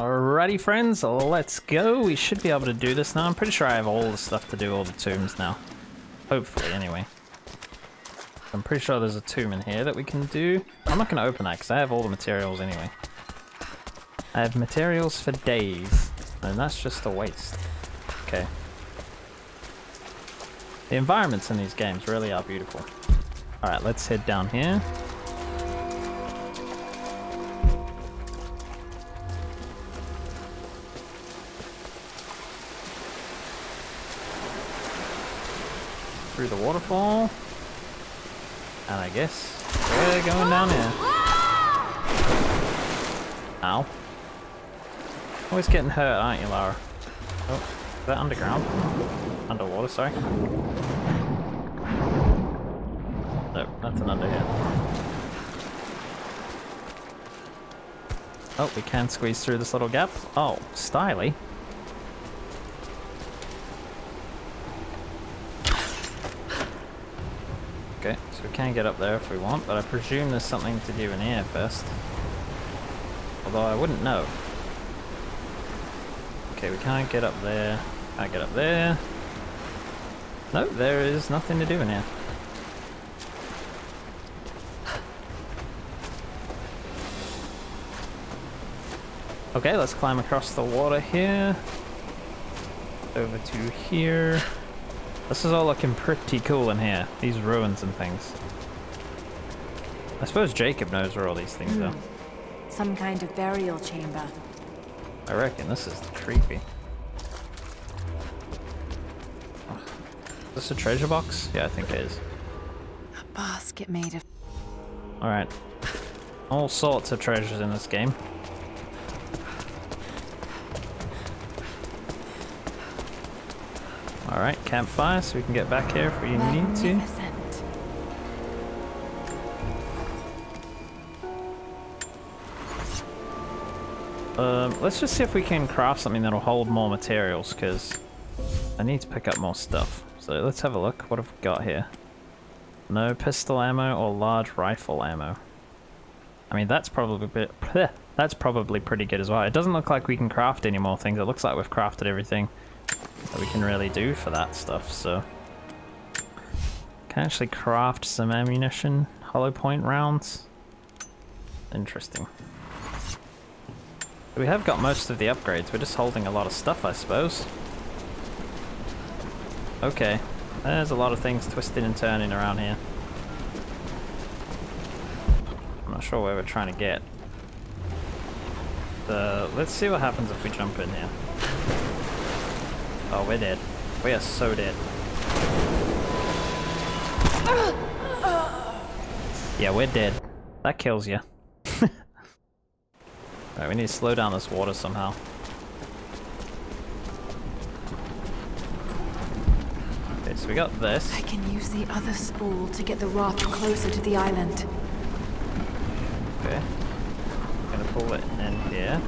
Alrighty friends, let's go. We should be able to do this now. I'm pretty sure I have all the stuff to do all the tombs now. Hopefully, anyway. I'm pretty sure there's a tomb in here that we can do. I'm not going to open that because I have all the materials anyway. I have materials for days, and that's just a waste. Okay. The environments in these games really are beautiful. Alright, let's head down here. Through the waterfall. And I guess we're going down here. Ow. Always getting hurt, aren't you, Lara? Oh, is that underground? Underwater, sorry. No, nothing under here. Oh, we can squeeze through this little gap. Oh, styly. Okay, so we can get up there if we want, but I presume there's something to do in here first. Although I wouldn't know. Okay, we can't get up there. Can't get up there. No, there is nothing to do in here. Okay, let's climb across the water here. Over to here. This is all looking pretty cool in here. These ruins and things. I suppose Jacob knows where all these things mm. are. Some kind of burial chamber. I reckon this is creepy. Oh. Is this a treasure box? Yeah, I think it is. A basket made of... Alright. All sorts of treasures in this game. Alright, campfire, so we can get back here if we need to. Um, let's just see if we can craft something that'll hold more materials, because I need to pick up more stuff. So let's have a look. What have we got here? No pistol ammo or large rifle ammo. I mean, that's probably a bit, that's probably pretty good as well. It doesn't look like we can craft any more things. It looks like we've crafted everything that we can really do for that stuff, so... Can actually craft some ammunition, hollow point rounds. Interesting. We have got most of the upgrades, we're just holding a lot of stuff, I suppose. Okay, there's a lot of things twisting and turning around here. I'm not sure where we're trying to get. The, let's see what happens if we jump in here. Oh, we're dead. We are so dead. Yeah, we're dead. That kills you. Alright, we need to slow down this water somehow. Okay, so we got this. I can use the other spool to get the raft closer to the island. Okay. I'm gonna pull it in here.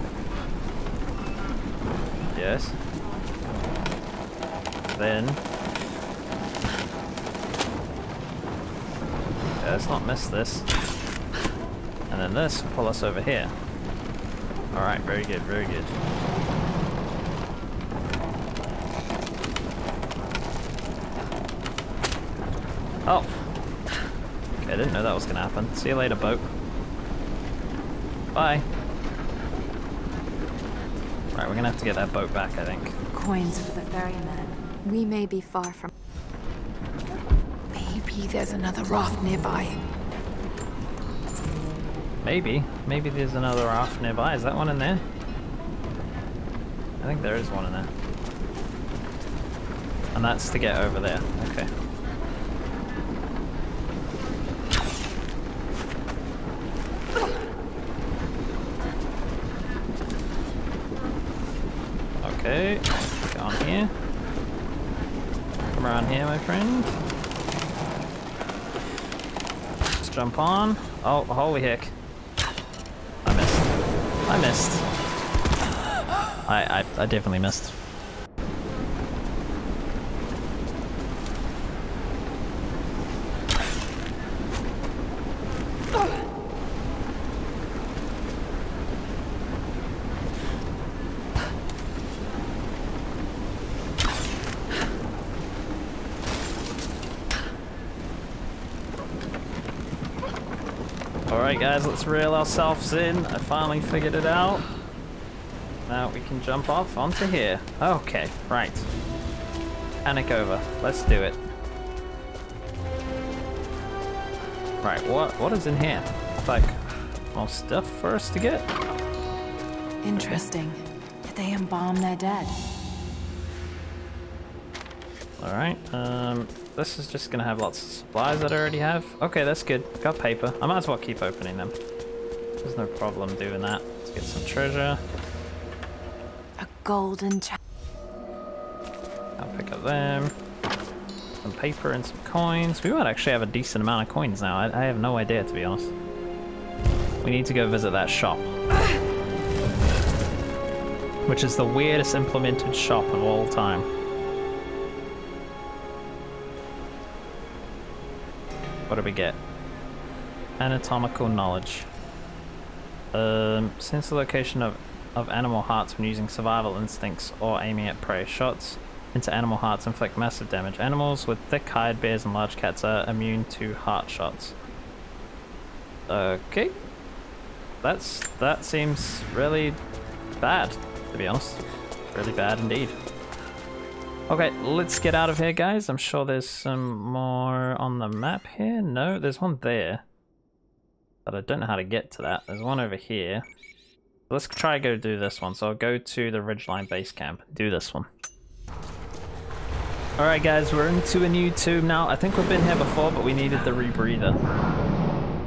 Yes then... Okay, let's not miss this. And then this pull us over here. Alright, very good, very good. Oh! Okay, I didn't know that was gonna happen. See you later, boat. Bye. Right, we're gonna have to get that boat back, I think. Coins for the ferryman. We may be far from... Maybe there's another raft nearby. Maybe. Maybe there's another raft nearby. Is that one in there? I think there is one in there. And that's to get over there. Okay. Okay, on here. Come around here, my friend. Let's jump on. Oh, holy heck. I missed. I missed. I, I, I definitely missed. Alright guys, let's reel ourselves in. I finally figured it out. Now we can jump off onto here. Okay, right. Panic over. Let's do it. Right, what what is in here? Like more stuff for us to get? Interesting. Did they embalm their dead? Alright, um, this is just gonna have lots of supplies that I already have. Okay, that's good. Got paper. I might as well keep opening them. There's no problem doing that. Let's get some treasure. A golden I'll pick up them. Some paper and some coins. We might actually have a decent amount of coins now. I, I have no idea, to be honest. We need to go visit that shop. Which is the weirdest implemented shop of all time. What do we get? Anatomical knowledge. Um, since the location of, of animal hearts when using survival instincts or aiming at prey, shots into animal hearts inflict massive damage. Animals with thick hide, bears, and large cats are immune to heart shots. Okay. That's that seems really bad, to be honest. Really bad indeed. Okay, let's get out of here, guys. I'm sure there's some more on the map here. No, there's one there. But I don't know how to get to that. There's one over here. Let's try to go do this one. So I'll go to the Ridgeline base camp. Do this one. Alright guys, we're into a new tomb now. I think we've been here before, but we needed the rebreather.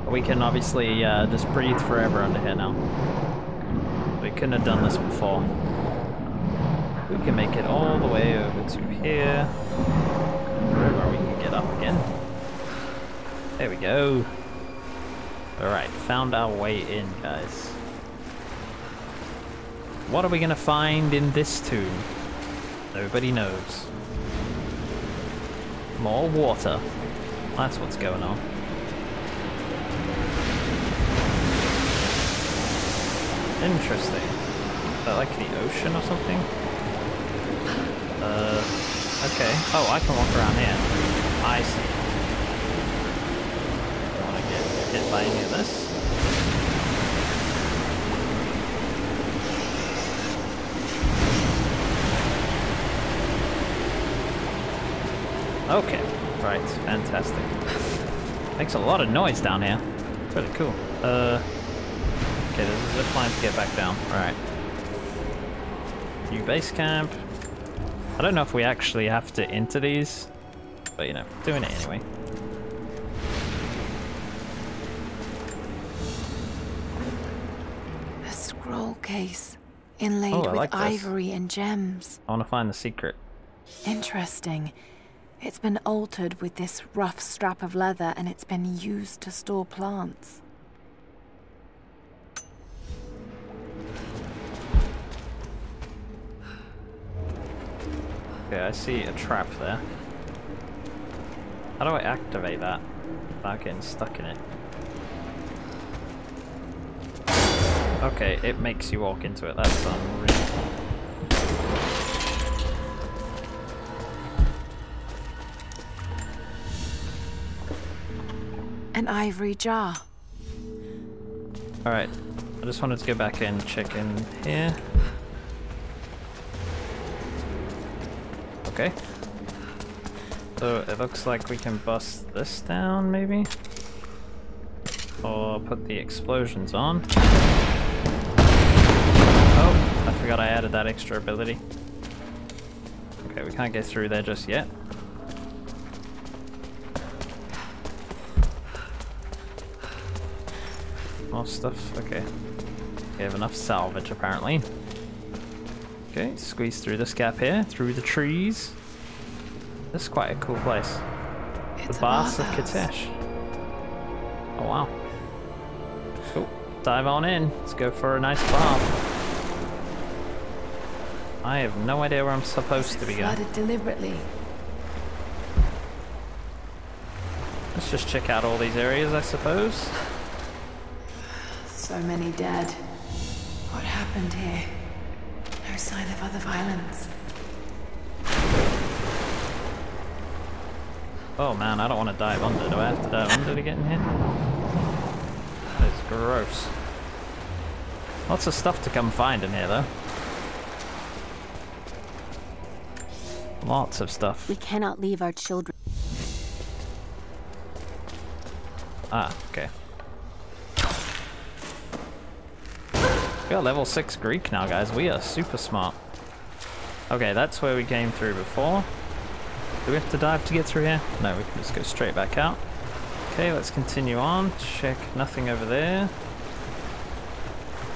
We can obviously uh, just breathe forever under here now. We couldn't have done this before. Can make it all the way over to here. Wherever we can get up again. There we go. Alright, found our way in, guys. What are we gonna find in this tomb? Nobody knows. More water. That's what's going on. Interesting. Is that like the ocean or something? Uh, okay. Oh, I can walk around here. I see. Don't want to get hit by any of this. Okay, right, fantastic. Makes a lot of noise down here. Pretty cool. Uh, okay, there's a zip line to get back down. Alright. New base camp. I don't know if we actually have to enter these, but you know, doing it anyway. A scroll case. Inlaid Oh, with like ivory and gems. I want to find the secret. Interesting. It's been altered with this rough strap of leather and it's been used to store plants. Okay, I see a trap there. How do I activate that without getting stuck in it? Okay, it makes you walk into it. That's unreal. An ivory jar. Alright, I just wanted to go back in, check in here. Okay. So it looks like we can bust this down, maybe? Or put the explosions on. Oh, I forgot I added that extra ability. Okay, we can't get through there just yet. More stuff, okay. We have enough salvage apparently. Okay, squeeze through this gap here, through the trees. This is quite a cool place. It's the Baths of. Kitezh. Oh wow. Cool. Dive on in. Let's go for a nice bath. I have no idea where I'm supposed to be going. Deliberately. Let's just check out all these areas, I suppose. So many dead. What happened here? No sign of other violence. Oh man, I don't want to dive under. Do I have to dive under to get in here? That is gross. Lots of stuff to come find in here, though. Lots of stuff. We cannot leave our children. Ah, okay. We level 6 Greek now, guys. We are super smart. Okay, that's where we came through before. Do we have to dive to get through here? No, we can just go straight back out. Okay, let's continue on. Check nothing over there.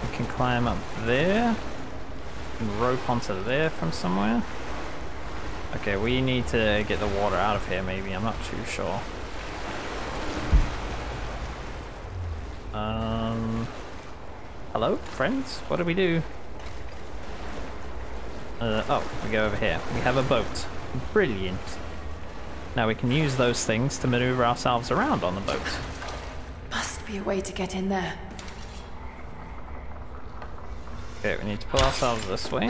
We can climb up there. And rope onto there from somewhere. Okay, we need to get the water out of here maybe, I'm not too sure. Hello, friends? What do we do? Uh, oh, we go over here. We have a boat. Brilliant. Now we can use those things to maneuver ourselves around on the boat. Must be a way to get in there. Okay, we need to pull ourselves this way.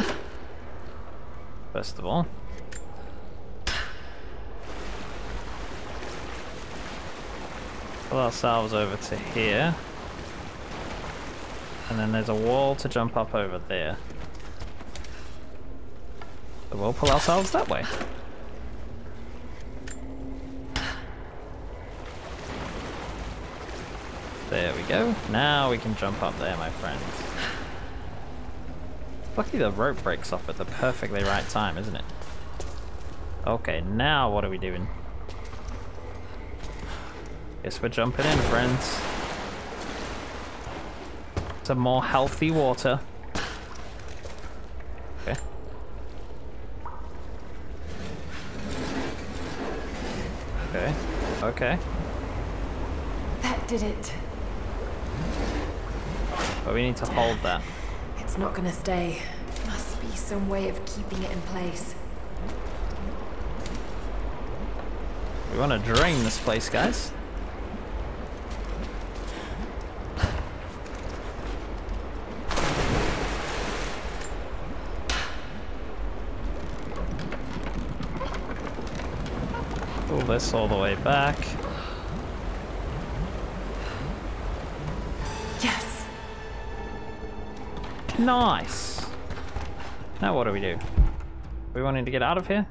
First of all. Pull ourselves over to here. And then there's a wall to jump up over there. So we'll pull ourselves that way. There we go. Now we can jump up there, my friends. Lucky the rope breaks off at the perfectly right time, isn't it? Okay, now what are we doing? Guess we're jumping in, friends. Some more healthy water. Okay. Okay. Okay. That did it. But we need to hold that. It's not gonna stay. Must be some way of keeping it in place. We want to drain this place, guys. This all the way back. Yes! Nice! Now what do we do? We wanting to get out of here?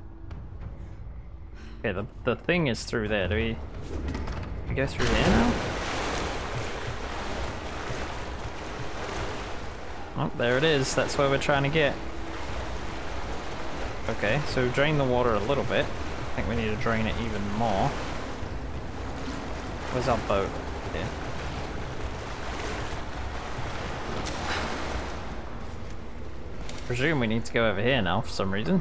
Okay, the, the thing is through there. Do we, we go through there now? Oh, there it is. That's where we're trying to get. Okay, so drain the water a little bit. We need to drain it even more. Where's our boat? Here. Presume we need to go over here now for some reason.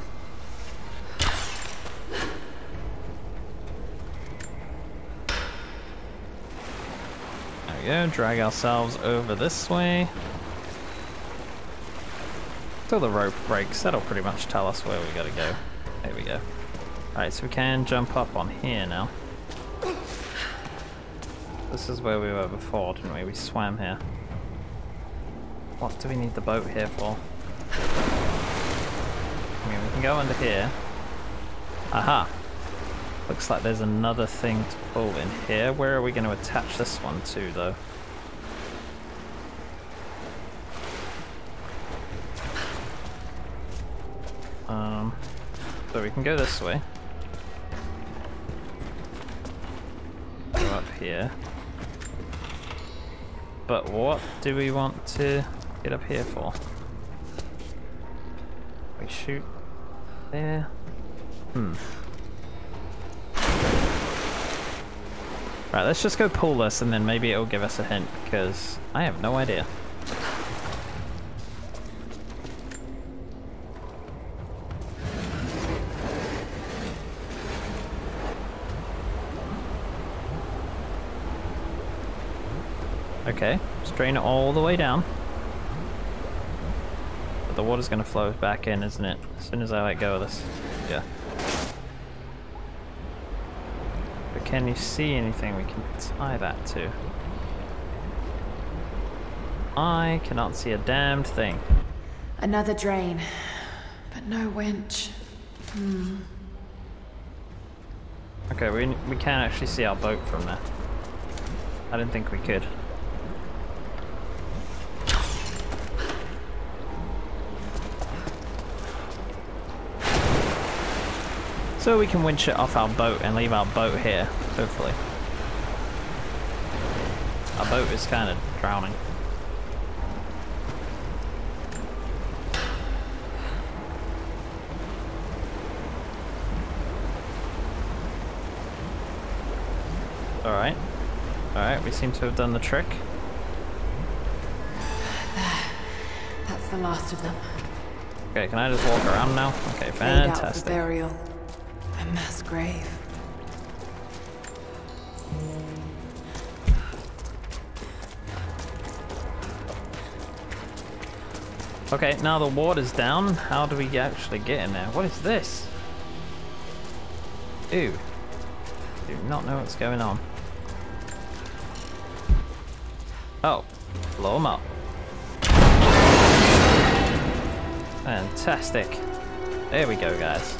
There we go, drag ourselves over this way. Till the rope breaks, that'll pretty much tell us where we gotta go. There we go. Alright, so we can jump up on here now. This is where we were before, didn't we? We swam here. What do we need the boat here for? I mean, we can go under here. Aha! Looks like there's another thing to pull in here. Where are we going to attach this one to, though? Um, so we can go this way. Up here. But what do we want to get up here for? We shoot there. Hmm. Right, let's just go pull this and then maybe it'll give us a hint because I have no idea. Okay, let's drain it all the way down. But the water's gonna flow back in, isn't it? As soon as I let go of this. Yeah. But can you see anything we can tie that to? I cannot see a damned thing. Another drain. But no winch. Hmm. Okay, we, we can actually see our boat from there. I didn't think we could. So we can winch it off our boat and leave our boat here, hopefully. Our boat is kind of drowning. Alright. Alright, we seem to have done the trick. That's the last of them. Okay, can I just walk around now? Okay, Laid out for fantastic. burial. Grave. Okay, now the water's down. How do we actually get in there? What is this? Ew. Do not know what's going on. Oh, blow them up. Fantastic. There we go, guys.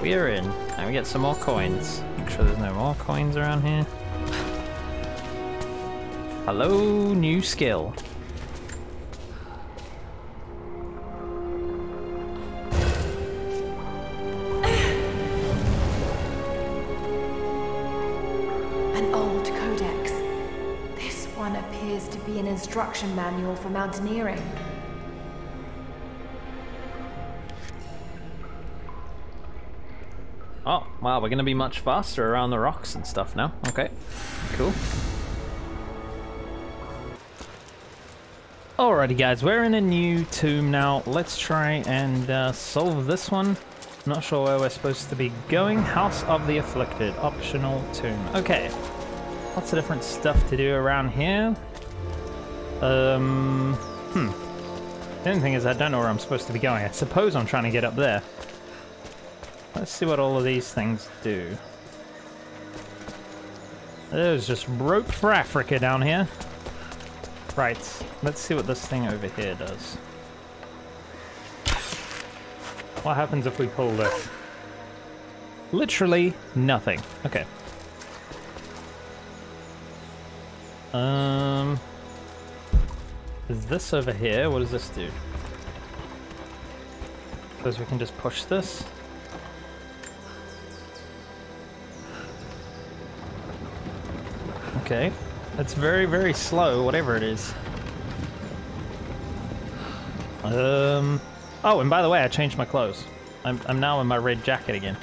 We are in, and we get some more coins. Make sure there's no more coins around here. Hello, new skill. An old codex. This one appears to be an instruction manual for mountaineering. Wow, we're gonna be much faster around the rocks and stuff now. Okay, cool. Alrighty guys, we're in a new tomb now. Let's try and uh, solve this one. Not sure where we're supposed to be going. House of the Afflicted, optional tomb. Okay, lots of different stuff to do around here. Um, hmm. The only thing is I don't know where I'm supposed to be going. I suppose I'm trying to get up there. Let's see what all of these things do. There's just rope for Africa down here. Right, let's see what this thing over here does. What happens if we pull this? Literally nothing. Okay. Um... Is this over here? What does this do? Suppose we can just push this? Okay. That's very, very slow, whatever it is. Um. Oh, and by the way, I changed my clothes. I'm, I'm now in my red jacket again.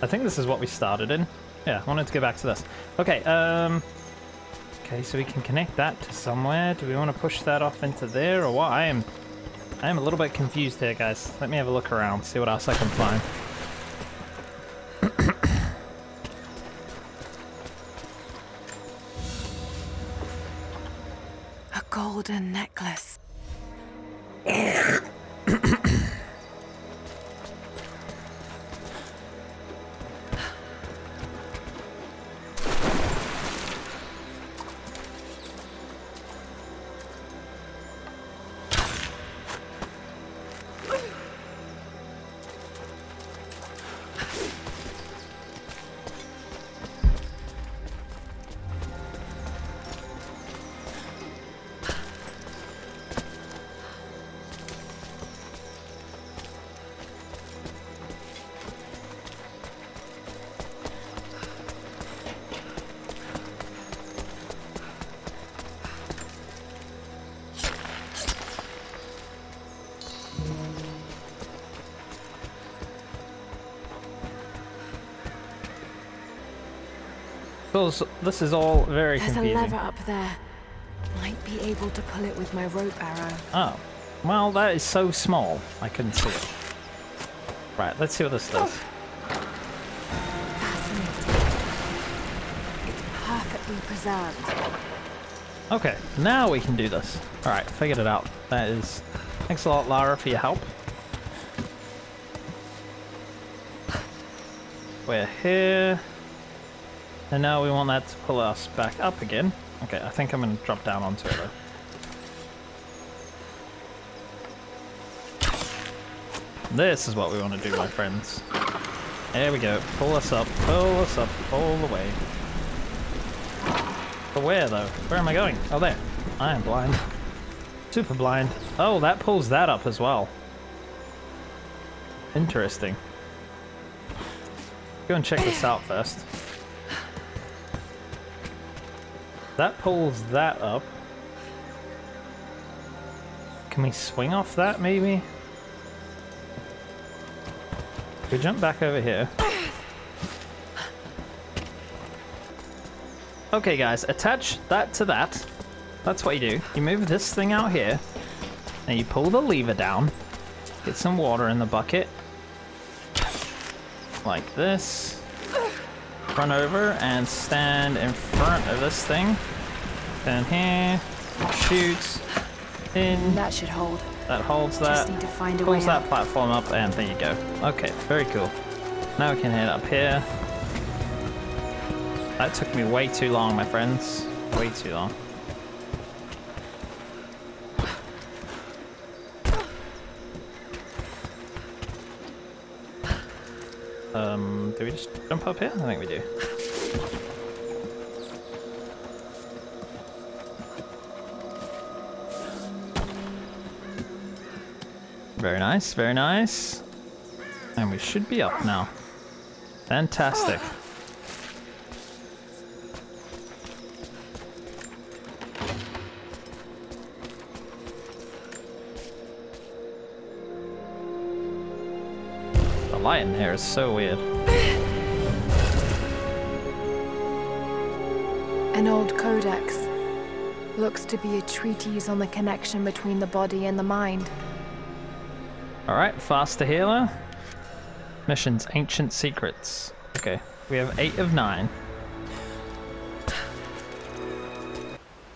I think this is what we started in. Yeah, I wanted to go back to this. Okay, um... Okay, so we can connect that to somewhere. Do we want to push that off into there or what? I am... I am a little bit confused here, guys. Let me have a look around, see what else I can find. Golden necklace. This is all very There's a lever up there. Might be able to pull it with my rope arrow. Oh. Well, that is so small. I couldn't see it. Right, let's see what this does. Fascinating. It's perfectly preserved. Okay, now we can do this. Alright, figured it out. That is... Thanks a lot, Lara, for your help. We're here. And now we want that to pull us back up again. Okay, I think I'm going to drop down onto it. This is what we want to do, my friends. There we go. Pull us up, pull us up all the way. But where, though? Where am I going? Oh, there. I am blind. Super blind. Oh, that pulls that up as well. Interesting. Go and check this out first. That pulls that up. Can we swing off that, maybe? We jump back over here. Okay, guys, attach that to that. That's what you do. You move this thing out here, and you pull the lever down. Get some water in the bucket. Like this. Run over and stand in front of this thing. Down here. Shoot. In. That should hold. That holds that. Just need to find a way Pulls that out. platform up, and there you go. Okay, very cool. Now we can head up here. That took me way too long, my friends. Way too long. Um, do we just jump up here? I think we do. Very nice, very nice. And we should be up now. Fantastic. Light in here is so weird. An old codex. Looks to be a treatise on the connection between the body and the mind. Alright, faster healer. Missions, ancient secrets. Okay, we have eight of nine.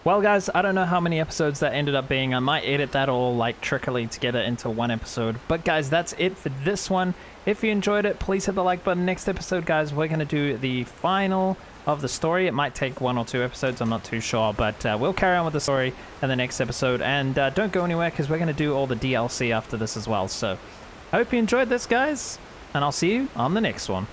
Well, guys, I don't know how many episodes that ended up being. I might edit that all like trickily together into one episode. But guys, that's it for this one. If you enjoyed it, please hit the like button. Next episode, guys, we're going to do the final of the story. It might take one or two episodes, I'm not too sure. But uh, we'll carry on with the story in the next episode. And uh, don't go anywhere because we're going to do all the DLC after this as well. So I hope you enjoyed this, guys. And I'll see you on the next one.